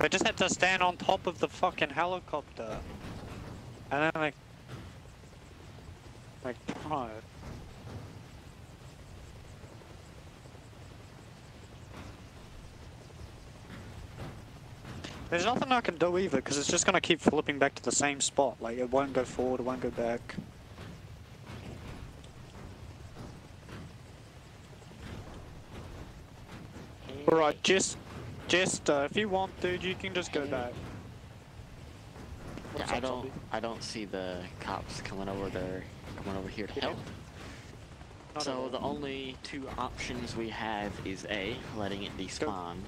They just had to stand on top of the fucking helicopter. And then like... Like, bro. There's nothing I can do either, because it's just gonna keep flipping back to the same spot. Like, it won't go forward, it won't go back. Alright, just, just, uh, if you want, dude, you can just go back. Yeah, I don't. zombie? I don't see the cops coming over there, coming over here to Yeah. help. Not So the only two options we have is A, letting it despawn,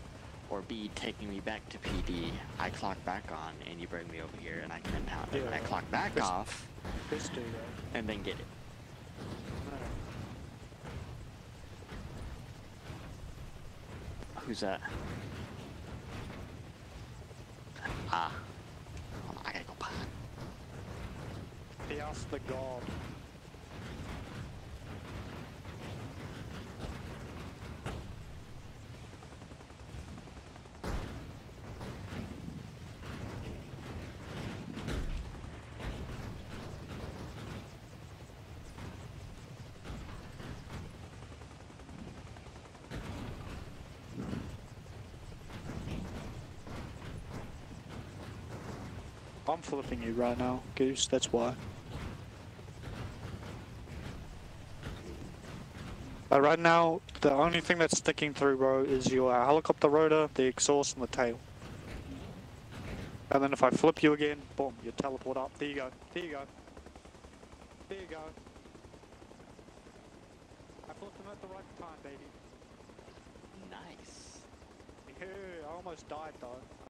or B, taking me back to PD. I clock back on, and you bring me over here, and I can impound it. And I clock back off, do that. and then get it. Who's that? Ah. I gotta go behind. He asked the god. I'm flipping you right now, Goose, that's why. Uh, right now, the only thing that's sticking through, bro, is your helicopter rotor, the exhaust, and the tail. And then if I flip you again, boom, you teleport up. There you go. There you go. There you go. I flipped him at the right time, baby. Nice. Yeah, I almost died though.